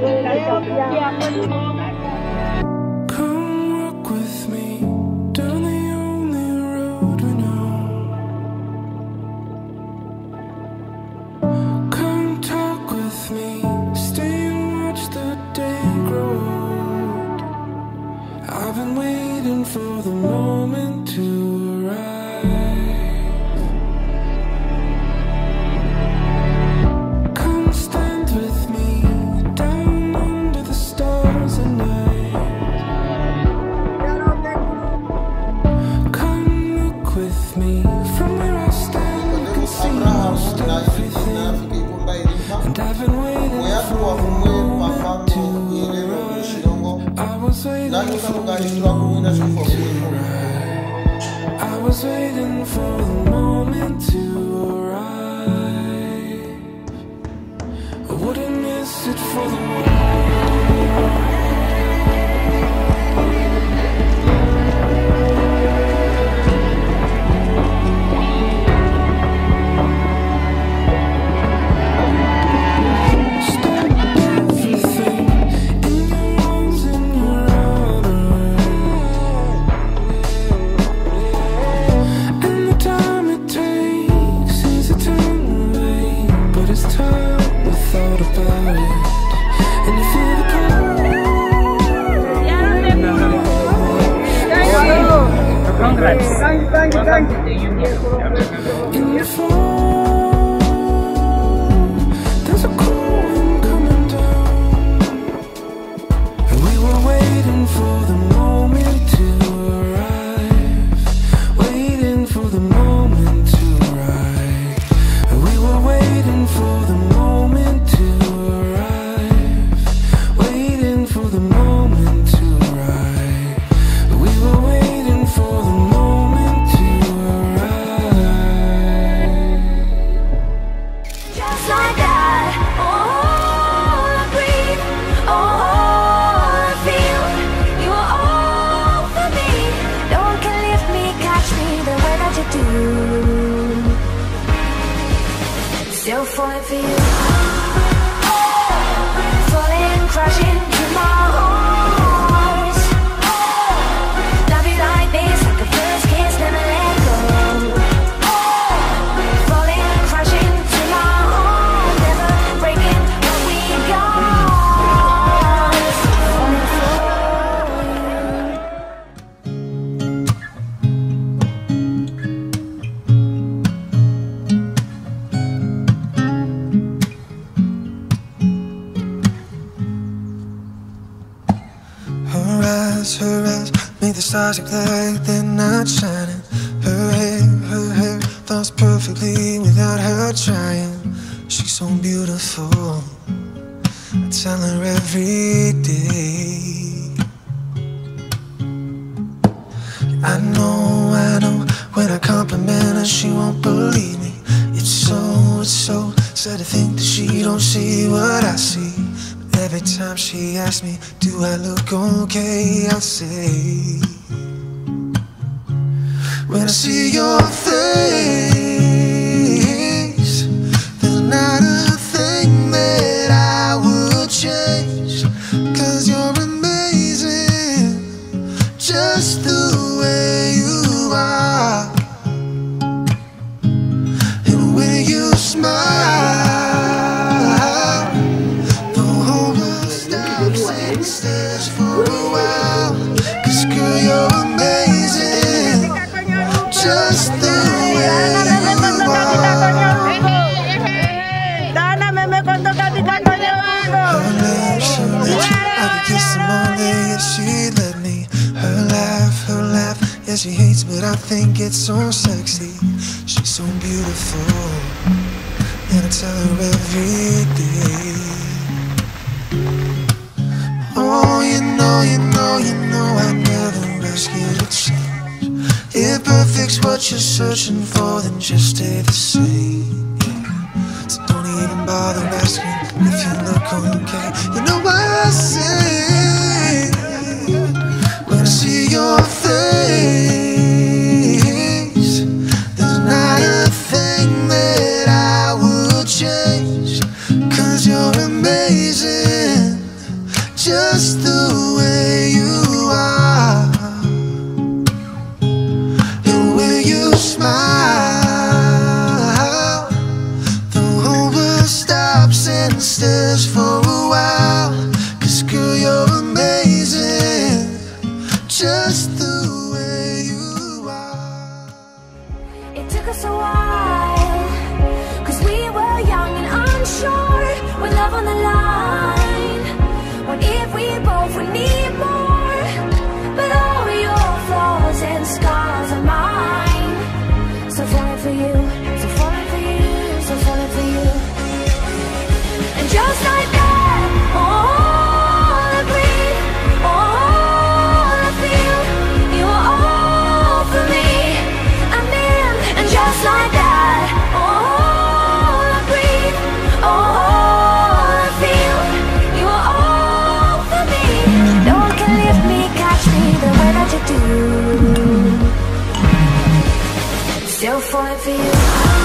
小姑。I was waiting for the moment to arrive. I wouldn't miss it for the world. Falling for you, the stars look like they're not shining. Her hair, her hair falls perfectly without her trying. She's so beautiful. I tell her every day. I know, I know. When I compliment her, she won't believe me. It's so, it's so sad to think that she don't see what I see. Every time she asks me, Do I look okay? I say, When I see your face, there's not a thing that I would change. Cause you're amazing, just the way Cause girl, you're amazing, just the way you are. Dana, me me contó que a ti te coño Her lips, her lips, I could kiss them all day if she let me. Her laugh, her laugh, yeah she hates, but I think it's so sexy. She's so beautiful, and I tell her every what you're searching for, then just stay the same. So don't even bother asking if you look okay. You know what I say just the way you are. It took us a while, we were young and unsure, with love on the line. What if we falling for you